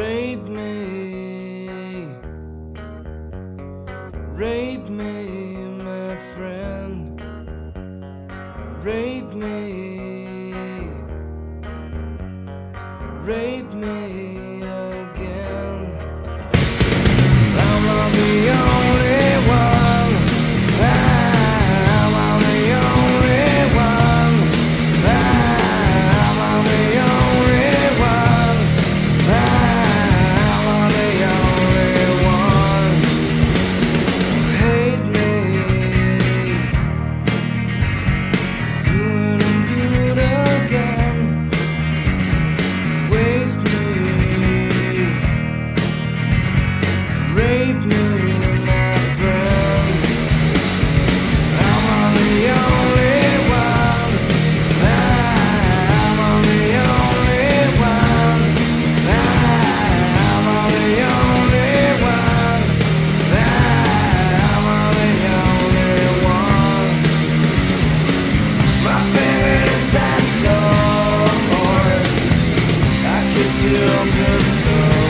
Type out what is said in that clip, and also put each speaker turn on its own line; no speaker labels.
Rape me, rape me, my friend, rape me, rape me. you on the soul